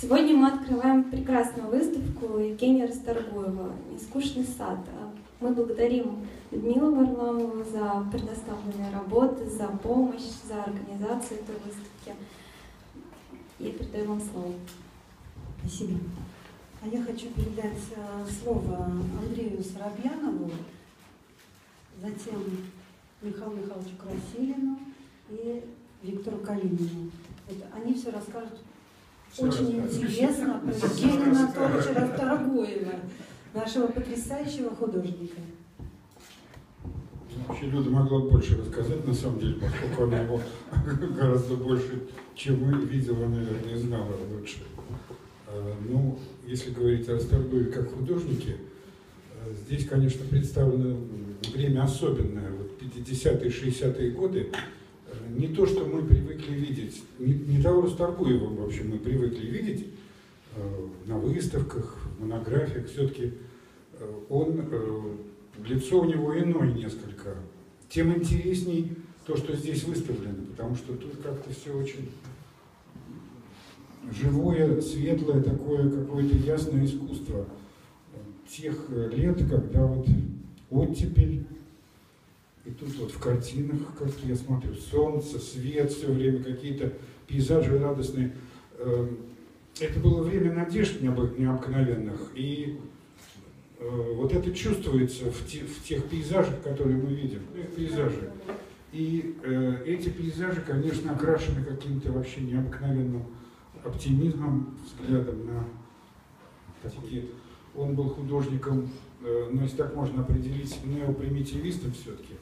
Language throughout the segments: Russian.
Сегодня мы открываем прекрасную выставку Евгения Расторгуева «Нескучный сад». Мы благодарим Людмилу Варламову за предоставленные работы, за помощь, за организацию этой выставки. Я передаю вам слово. Спасибо. А я хочу передать э, слово Андрею Соробьянову, затем Михаилу Михайловичу Красилину и Виктору Калинину. Вот они все расскажут очень интересно про Евгения Анатольевича Расторгуева, нашего потрясающего художника. Вообще Люда могла больше рассказать, на самом деле, поскольку она его гораздо больше, чем мы, видела, наверное, и знала лучше. А, ну, если говорить о Расторгуеве как художнике, а, здесь, конечно, представлено время особенное. Вот 50-е, 60-е годы не то, что мы привыкли видеть, не, не того Расторгуева, в общем, мы привыкли видеть на выставках, в монографиях, все-таки он, лицо у него иное несколько. Тем интересней то, что здесь выставлено, потому что тут как-то все очень живое, светлое такое какое-то ясное искусство тех лет, когда вот оттепель, и тут вот в картинах, как я смотрю, солнце, свет, все время какие-то пейзажи радостные. Эм, это было время надежд необыкновенных, и э, вот это чувствуется в, те, в тех пейзажах, которые мы видим, пейзажи. И э, эти пейзажи, конечно, окрашены каким-то вообще необыкновенным оптимизмом, взглядом на такие. Он был художником, ну если так можно определить, неопримитивистом все-таки.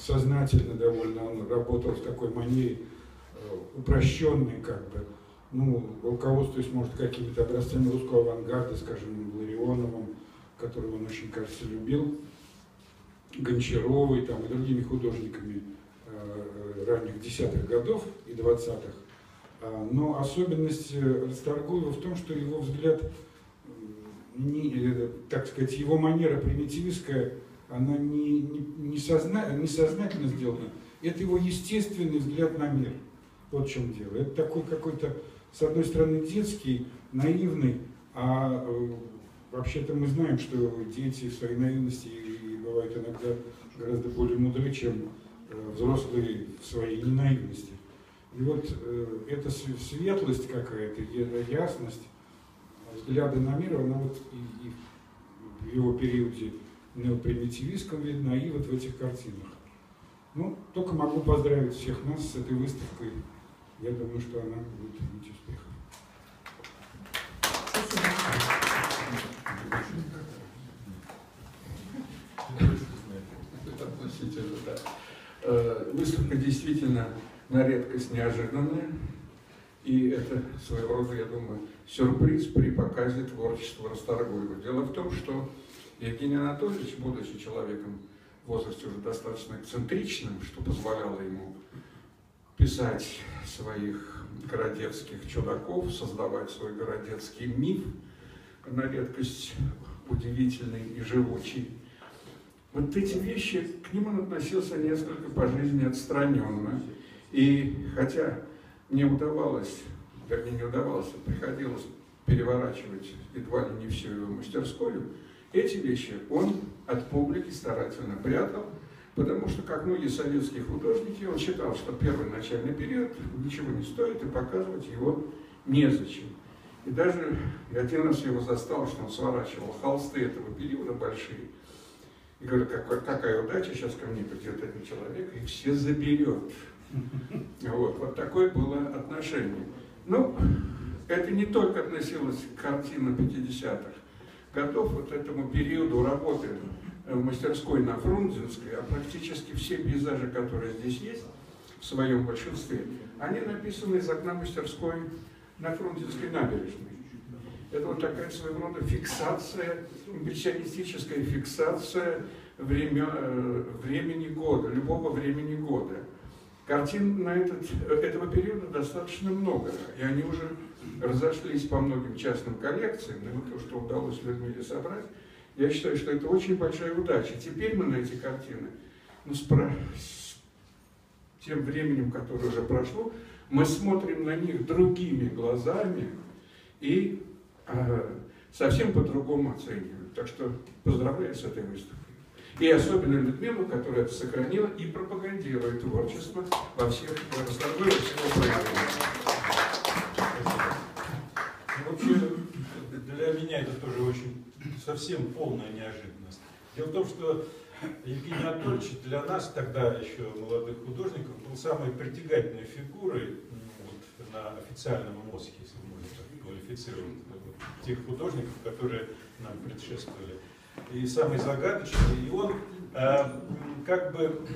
Сознательно довольно он работал в такой манере э, упрощенной, как бы, ну, руководствуясь, может, какими-то образцами русского авангарда, скажем, Ларионовым, которого он очень, кажется, любил, Гончаровой там, и другими художниками э, ранних десятых годов и двадцатых. А, но особенность э, Расторгуева в том, что его взгляд, не, э, так сказать, его манера примитивистская, она не, не, не, созна, не сознательно сделана. Это его естественный взгляд на мир. Вот в чем дело. Это такой какой-то, с одной стороны, детский, наивный, а э, вообще-то мы знаем, что дети в своей наивности и, и бывают иногда гораздо более мудры, чем э, взрослые в своей ненаивности. И вот э, эта светлость какая-то, ясность взгляда на мир, она вот и, и в его периоде неопримитивистском видна, и вот в этих картинах. Ну, только могу поздравить всех нас с этой выставкой. Я думаю, что она будет иметь успех. Относительно, да. Э, выставка действительно на редкость неожиданное. И это своего рода, я думаю, сюрприз при показе творчества Расторгуева. Дело в том, что Евгений Анатольевич, будучи человеком в возрасте уже достаточно эксцентричным, что позволяло ему писать своих городецких чудаков, создавать свой городецкий миф, на редкость удивительный и живучий. Вот эти вещи, к ним он относился несколько по жизни отстраненно. И хотя не удавалось, вернее не удавалось, а приходилось переворачивать едва ли не всю его мастерскую, эти вещи он от публики старательно прятал, потому что, как многие советские художники, он считал, что первый начальный период ничего не стоит, и показывать его незачем. И даже один раз его застал, что он сворачивал холсты этого периода большие. И говорю, какая, какая удача, сейчас ко мне придет один человек и все заберет. Вот, вот такое было отношение. Ну, это не только относилось к картинам 50-х годов, вот этому периоду работы в мастерской на Фрунзенской, а практически все пейзажи, которые здесь есть, в своем большинстве, они написаны из окна мастерской на Фрунзенской набережной. Это вот такая своего рода фиксация, импрессионистическая фиксация времен, э, времени года, любого времени года. Картин на этот, этого периода достаточно много, и они уже разошлись по многим частным коллекциям, вот то, что удалось Людмиле собрать, я считаю, что это очень большая удача. Теперь мы на эти картины, ну, с, про... с тем временем, которое уже прошло, мы смотрим на них другими глазами, и э, совсем по-другому оценивают. Так что поздравляю с этой выставкой. И особенно Людмилу, которая это сохранила и пропагандирует творчество во всех всего проявления. Ну, Вообще, для меня это тоже очень совсем полная неожиданность. Дело в том, что Евгений Анатольевич для нас, тогда еще молодых художников, был самой притягательной фигурой м, вот, на официальном мозге, если можно так квалифицировать, вот, тех художников, которые нам предшествовали. И самый загадочный, и он э, как бы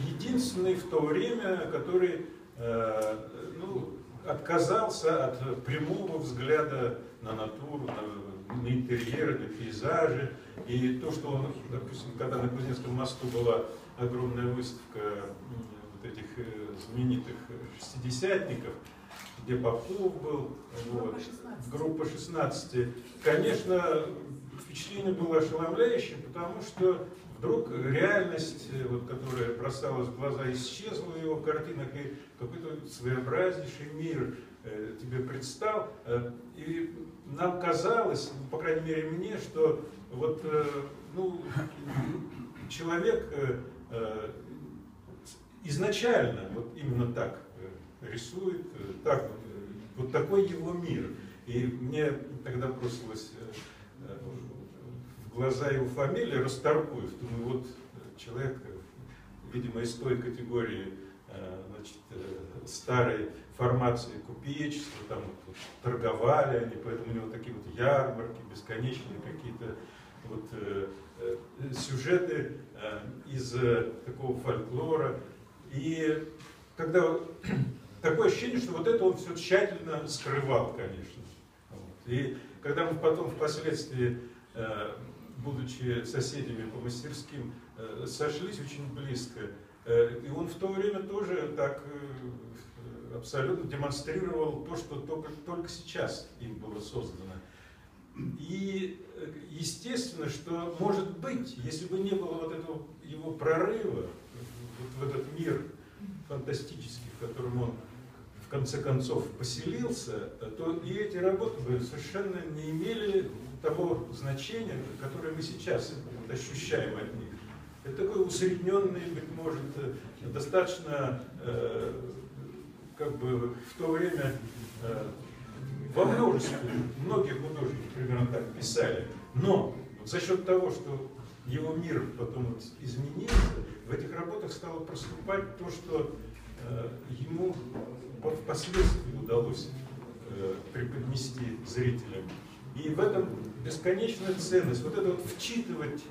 единственный в то время, который э, ну, отказался от прямого взгляда на натуру, на, на интерьеры, на пейзажи. И то, что он, допустим, когда на Кузнецком мосту была огромная выставка вот этих э, знаменитых шестидесятников, где Попов был, вот, группа 16, конечно, впечатление было ошеломляющее, потому что вдруг реальность, э, вот, которая бросалась в глаза, исчезла в его картинах, и какой-то своеобразнейший мир э, тебе предстал. Э, и нам казалось, ну, по крайней мере мне, что вот э, ну, человек э, э, изначально вот именно так рисует, так, вот такой его мир. И мне тогда бросилось глаза его фамилия Расторгуев. Думаю, вот человек, э, видимо, из той категории э, значит, э, старой формации купечества, там вот, торговали они, поэтому у него такие вот ярмарки, бесконечные какие-то вот, э, э, сюжеты э, из э, такого фольклора. И когда такое ощущение, что вот это он все тщательно скрывал, конечно. Вот. И когда мы потом впоследствии, э, будучи соседями по мастерским, э, сошлись очень близко, э, и он в то время тоже так э, абсолютно демонстрировал то, что только, только сейчас им было создано. И естественно, что может быть, если бы не было вот этого его прорыва вот в этот мир фантастический, в котором он в конце концов поселился, то и эти работы бы совершенно не имели того значения, которое мы сейчас ощущаем от них. Это такой усредненный, быть может, э, достаточно э, как бы в то время э, во множестве, многие художники примерно так писали. Но вот за счет того, что его мир потом вот изменился, в этих работах стало проступать то, что э, ему впоследствии удалось э, преподнести зрителям. И в этом бесконечная ценность. Вот это вот вчитывать,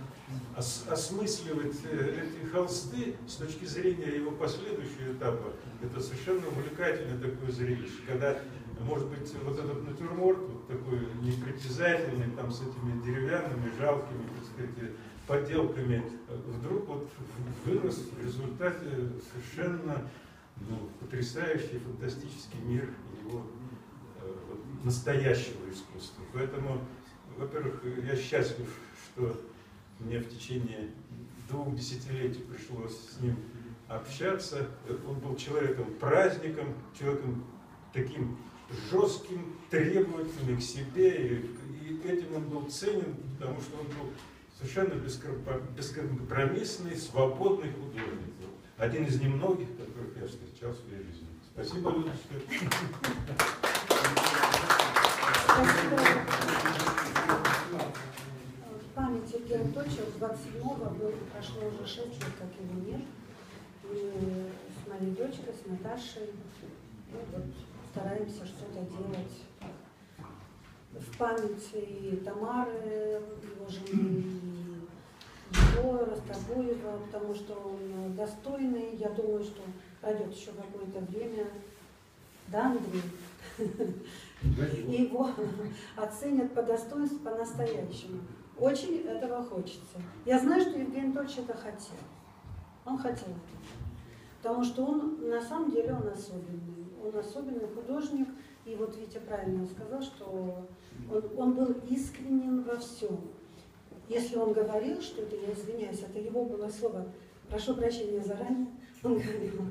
ос, осмысливать э, эти холсты с точки зрения его последующего этапа, это совершенно увлекательное такое зрелище. Когда, может быть, вот этот натюрморт, вот такой непритязательный, там с этими деревянными, жалкими, так сказать, подделками, э, вдруг вот вырос в результате совершенно ну, потрясающий, фантастический мир его э, настоящего искусства. Поэтому, во-первых, я счастлив, что мне в течение двух десятилетий пришлось с ним общаться. Он был человеком праздником, человеком таким жестким, требовательным к себе, и, этим он был ценен, потому что он был совершенно бескомпромиссный, свободный художник. Один из немногих, которых я встречал в своей жизни. Спасибо, Людочка. Память Сергея Анатольевича 27-го был, прошло уже 6 лет, как его нет. И с моей дочкой, с Наташей, ну, вот, стараемся что-то делать в память и Тамары, его жены, его, Ростовоева, потому что он достойный. Я думаю, что пройдет еще какое-то время. Да, Андрей? И его оценят по достоинству, по-настоящему. Очень этого хочется. Я знаю, что Евгений Анатольевич это хотел. Он хотел это. Потому что он, на самом деле, он особенный. Он особенный художник. И вот Витя правильно сказал, что он, он был искренен во всем. Если он говорил что-то, я извиняюсь, это его было слово, прошу прощения заранее, он говорил,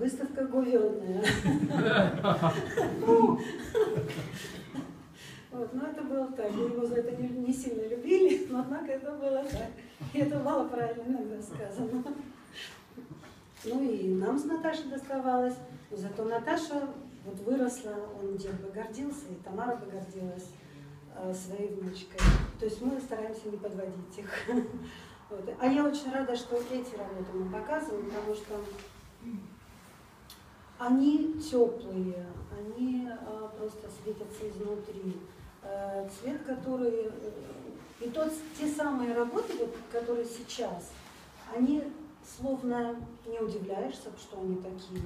Выставка гувенная. Вот, но это было так. Мы его за это не, не сильно любили, но однако это было так. И это было правильно иногда сказано. Ну и нам с Наташей доставалось. Но зато Наташа вот выросла, он дед бы гордился, и Тамара бы гордилась э, своей внучкой. То есть мы стараемся не подводить их. Вот. А я очень рада, что эти работы мы показываем, потому что они теплые, они э, просто светятся изнутри. Э, цвет, который... Э, и тот, те самые работы, вот, которые сейчас, они словно не удивляешься, что они такие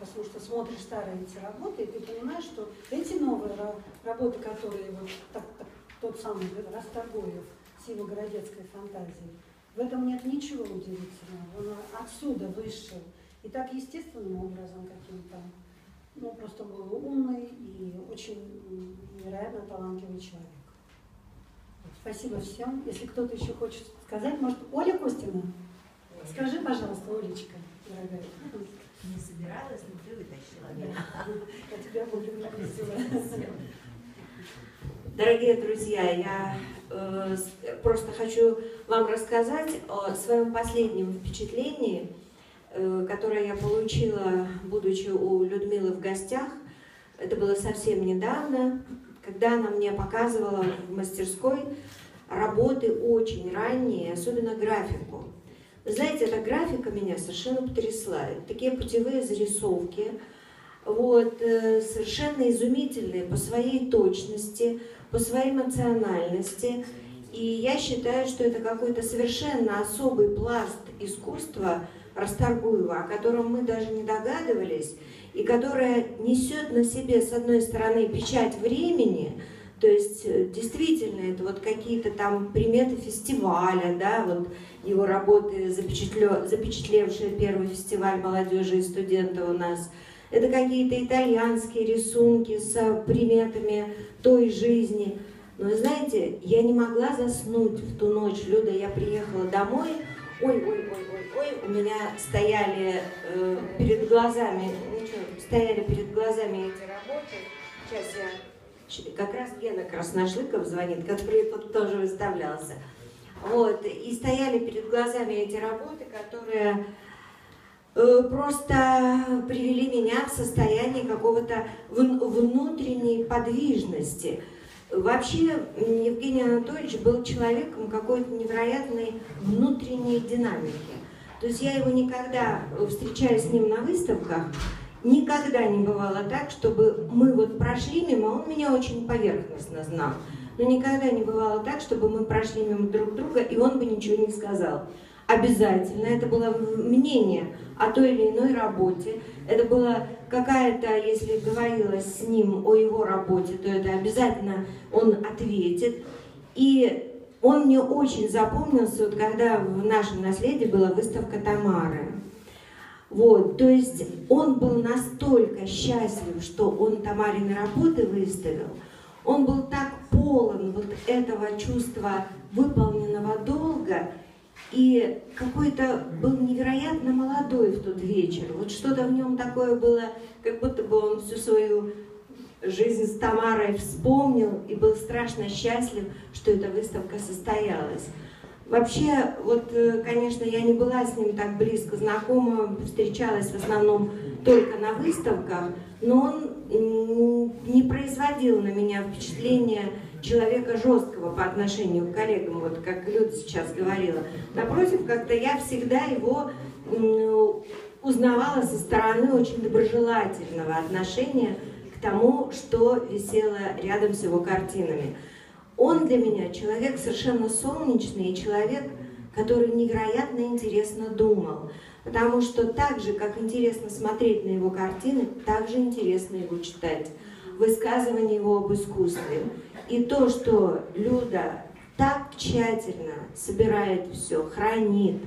потому что смотришь старые эти работы, и ты понимаешь, что эти новые работы, которые вот так, так, тот самый Расторгуев с его городецкой фантазией, в этом нет ничего удивительного. Он отсюда вышел. И так естественным образом каким-то. Ну, просто был умный и очень невероятно талантливый человек. Спасибо всем. Если кто-то еще хочет сказать, может, Оля Костина? Скажи, пожалуйста, Олечка, дорогая. Не собиралась, но ты вытащила меня. Я тебя буду выпустила. Дорогие друзья, я э, просто хочу вам рассказать о своем последнем впечатлении, которое я получила, будучи у Людмилы в гостях. Это было совсем недавно, когда она мне показывала в мастерской работы очень ранние, особенно графику. Вы знаете, эта графика меня совершенно потрясла. Такие путевые зарисовки, вот, э, совершенно изумительные по своей точности, по своей эмоциональности. И я считаю, что это какой-то совершенно особый пласт искусства Расторгуева, о котором мы даже не догадывались, и которое несет на себе, с одной стороны, печать времени, то есть э, действительно это вот какие-то там приметы фестиваля, да, вот его работы, запечатле, запечатлевшие первый фестиваль молодежи и студентов у нас. Это какие-то итальянские рисунки с приметами той жизни. Но знаете, я не могла заснуть в ту ночь, Люда, я приехала домой, ой, ой, ой, ой, ой, у меня стояли э, перед глазами, ничего, стояли перед глазами эти работы. Сейчас я как раз Гена Красношлыков звонит, который тут тоже выставлялся. Вот, и стояли перед глазами эти работы, которые э, просто привели меня в состояние какого-то внутренней подвижности. Вообще Евгений Анатольевич был человеком какой-то невероятной внутренней динамики. То есть я его никогда, встречаясь с ним на выставках, Никогда не бывало так, чтобы мы вот прошли мимо, он меня очень поверхностно знал, но никогда не бывало так, чтобы мы прошли мимо друг друга, и он бы ничего не сказал. Обязательно это было мнение о той или иной работе, это было какая-то, если говорилось с ним о его работе, то это обязательно он ответит. И он мне очень запомнился, вот когда в нашем наследии была выставка Тамары. Вот, то есть он был настолько счастлив, что он Тамарины работы выставил, он был так полон вот этого чувства выполненного долга, и какой-то был невероятно молодой в тот вечер. Вот что-то в нем такое было, как будто бы он всю свою жизнь с Тамарой вспомнил и был страшно счастлив, что эта выставка состоялась. Вообще, вот, э, конечно, я не была с ним так близко знакома, встречалась в основном только на выставках, но он не производил на меня впечатления человека жесткого по отношению к коллегам, вот как Люда сейчас говорила. Напротив, как-то я всегда его узнавала со стороны очень доброжелательного отношения к тому, что висело рядом с его картинами. Он для меня человек совершенно солнечный и человек, который невероятно интересно думал. Потому что так же, как интересно смотреть на его картины, так же интересно его читать. Высказывание его об искусстве. И то, что Люда так тщательно собирает все, хранит,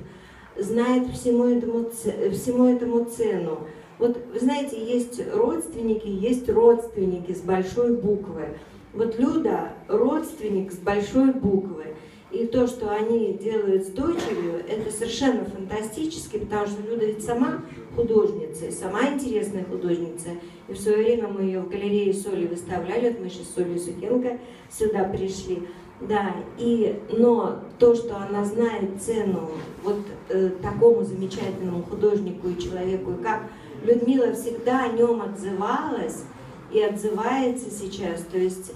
знает всему этому, всему этому цену. Вот, вы знаете, есть родственники, есть родственники с большой буквы. Вот Люда родственник с большой буквы. И то, что они делают с дочерью, это совершенно фантастически, потому что Люда ведь сама художница, сама интересная художница. И в свое время мы ее в галерее Соли выставляли, вот мы сейчас с Солей Сухенко сюда пришли. Да, и, но то, что она знает цену вот э, такому замечательному художнику и человеку, и как Людмила всегда о нем отзывалась и отзывается сейчас, то есть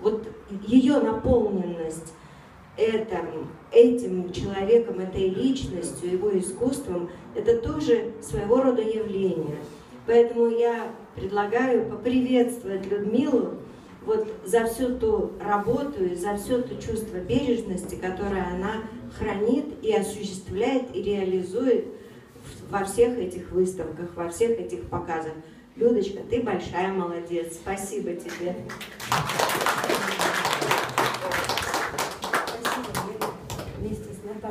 вот ее наполненность этим, этим человеком, этой личностью, его искусством, это тоже своего рода явление. Поэтому я предлагаю поприветствовать Людмилу вот за всю ту работу и за все то чувство бережности, которое она хранит и осуществляет и реализует во всех этих выставках, во всех этих показах. Людочка, ты большая молодец. Спасибо тебе.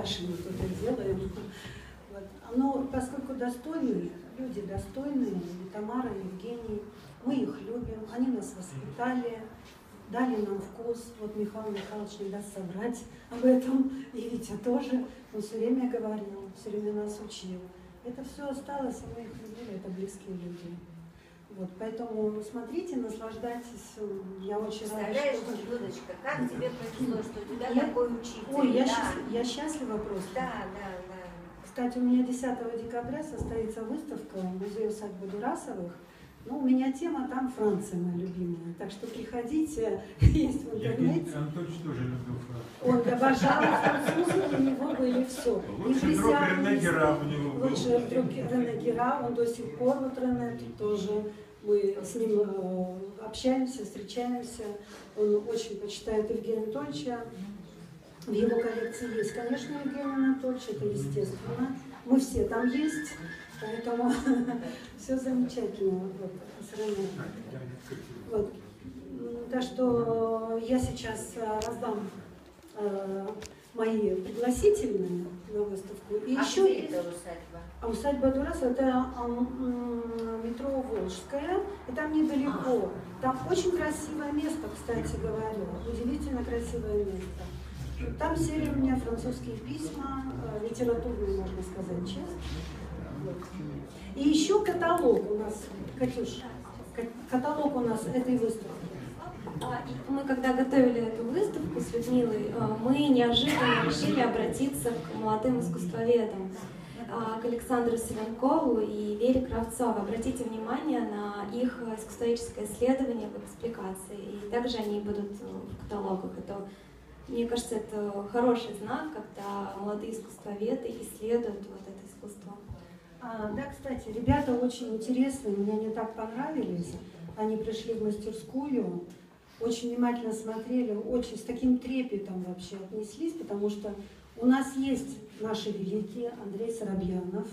Наташей мы тут это делаем. Вот. Но поскольку достойные, люди достойные, и Тамара, и Евгений, мы их любим, они нас воспитали, дали нам вкус. Вот Михаил Михайлович не даст соврать об этом, и Витя тоже. Он все время говорил, все время нас учил. Это все осталось, и мы их любили, это близкие люди. Вот, поэтому смотрите, наслаждайтесь. Я очень рада, Представляешь, что... Людочка, как тебе повезло, что у тебя Я- такой учитель. Ой, я, да. счаст- я счастлива просто. Да, да, да. Кстати, у меня 10 декабря состоится выставка в музее усадьбы Дурасовых. Ну, у меня тема там Франция, моя любимая. Так что приходите, есть в интернете. Анатольевич тоже любил Францию. Он обожал французы, у него были все. Лучший друг Рене Гера у него был. Лучший друг Рене Гера, он до сих пор, вот Рене тут тоже. Мы с ним э, общаемся, встречаемся. Он очень почитает Евгения Анатольевича. В его коллекции есть, конечно, Евгений Анатольевич, это естественно. Мы все там есть, поэтому все замечательно вот, с Рене. Вот. Так что я сейчас э, раздам э, мои пригласительные на выставку. И а еще где эта усадьба? а усадьба Дурас это метро Волжская, и там недалеко. Там очень красивое место, кстати говоря, удивительно красивое место. Там серия у меня французские письма, э, литературные, можно сказать, честно. Вот. И еще каталог у нас, Катюш, ка- каталог у нас этой выставки. А, Мы когда готовили эту выставку с Людмилой, а, мы неожиданно решили обратиться к молодым искусствоведам, а, к Александру Селенкову и Вере Кравцовой. Обратите внимание на их искусствоведческое исследование в экспликации, и также они будут в каталогах. Это, мне кажется, это хороший знак, когда молодые искусствоведы исследуют вот это искусство. А, да, кстати, ребята очень интересные, мне они так понравились. Они пришли в мастерскую, очень внимательно смотрели, очень с таким трепетом вообще отнеслись, потому что у нас есть наши великие Андрей Соробьянов,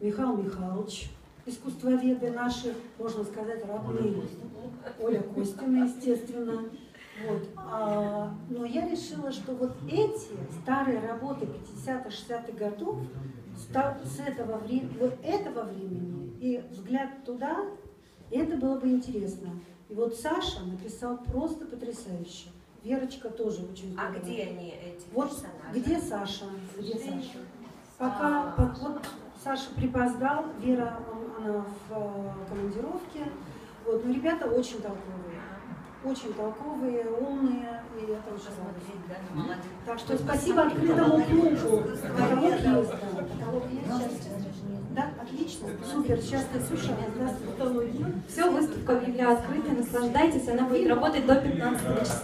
Михаил Михайлович, искусствоведы наши, можно сказать, родные. Оля Костина, естественно. Вот. А, но я решила, что вот эти старые работы 50-х, 60-х годов с этого, вре- этого времени и взгляд туда, это было бы интересно. И вот Саша написал просто потрясающе. Верочка тоже очень А здорово. где они, эти Вот персонажи? где Саша? Где Саша? Пока А. по- вот Саша припоздал, Вера, он- она в э, командировке. Вот, но ребята очень толковые. Очень толковые, умные, и это очень радостно. Да. Так что спасибо открытому клубу. Каталог есть, да. Каталог есть сейчас. Отлично, супер. Сейчас Катюша раздаст каталоги. Все, выставка объявляю открытой, наслаждайтесь, она будет работать до 15 числа.